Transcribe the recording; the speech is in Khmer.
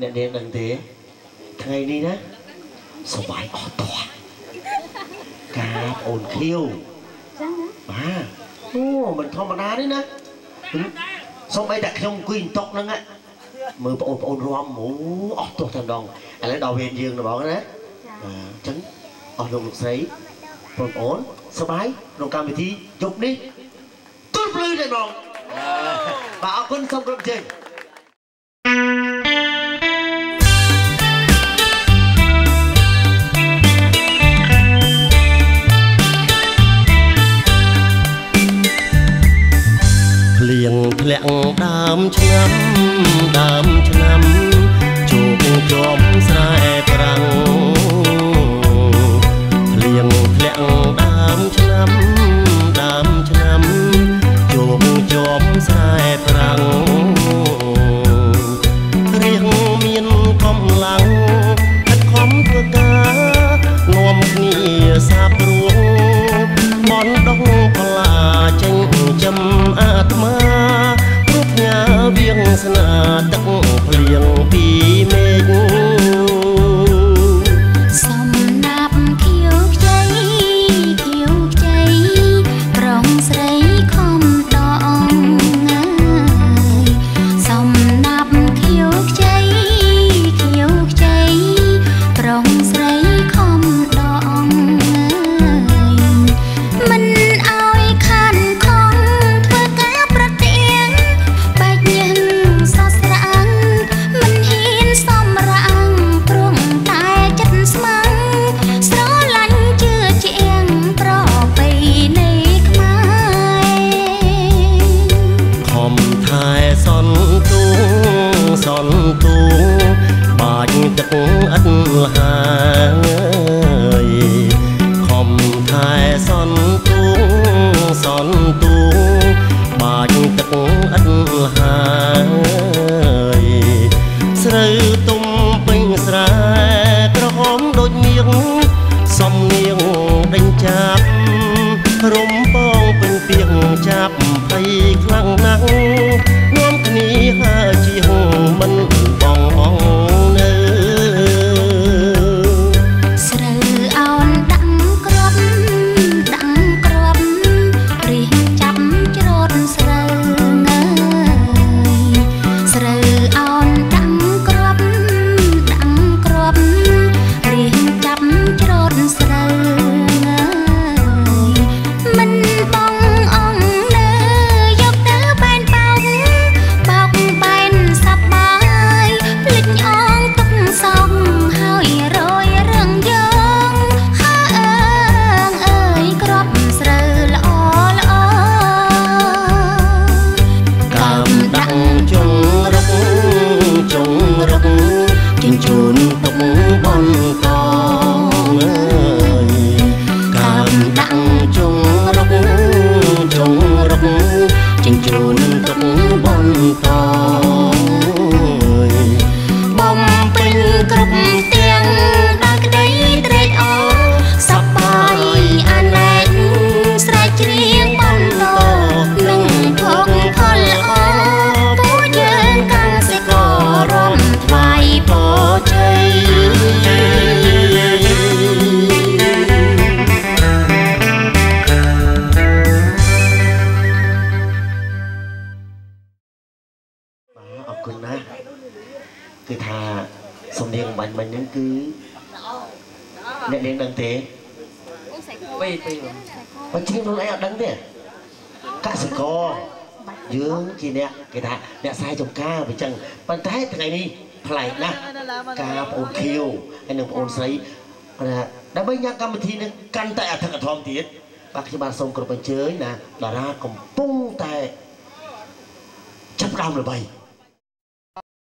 អ្នកនាងដឹងទេថ្ងៃនេះណាសប្បាយអស់តោះការអូនខៀវចឹងណាបាទអូមិនធម្មតាទេណាសូម្បីតែខ្ញុំអង្គុយតុកហ្នឹងមើលបងប្អូនរំអូអស់ទោះតែម្ដងឥឡូវដល់វេនយើងទៅបងណាចាអញ្ចឹងអស់លោកលោកស្រីបងប្អូនសប្បាយក្នុងកម្មវិធីយប់នេះទល់ភ្លឺតែបងបាទអរគុណសូមគោរពជើញភ្លៀង ធ្លាក់ដើមឆ្នាំដើមឆ្នាំជោគជាប់ស្រែប្រាំង លហើយខំថែសនទូងសនទូងបាច់ទឹកឥតលហើយស្រូវ គុណណាស់គឺថាសំនៀងបាញ់មិញហ្នឹងគឺអ្នកនាងដឹងទេពីពីបើជ្រៀងខ្លួនឯងអត់ដឹងទេកសិករយើងជាអ្នកគេថាអ្នកខ្សែចំការអញ្ចឹងប៉ុន្តែថ្ងៃនេះប្លែកណាស់ការប្អូនខៀវហើយនិងប្អូនស្រីណាដើម្បីញ៉ាំកម្មវិធីនេះកាន់តែអធិកអធមទៀតបាទខ្ញុំបាទសូមគោរពអញ្ជើញណាតារាកំពុងតែចាប់ផ្ដើមល្បី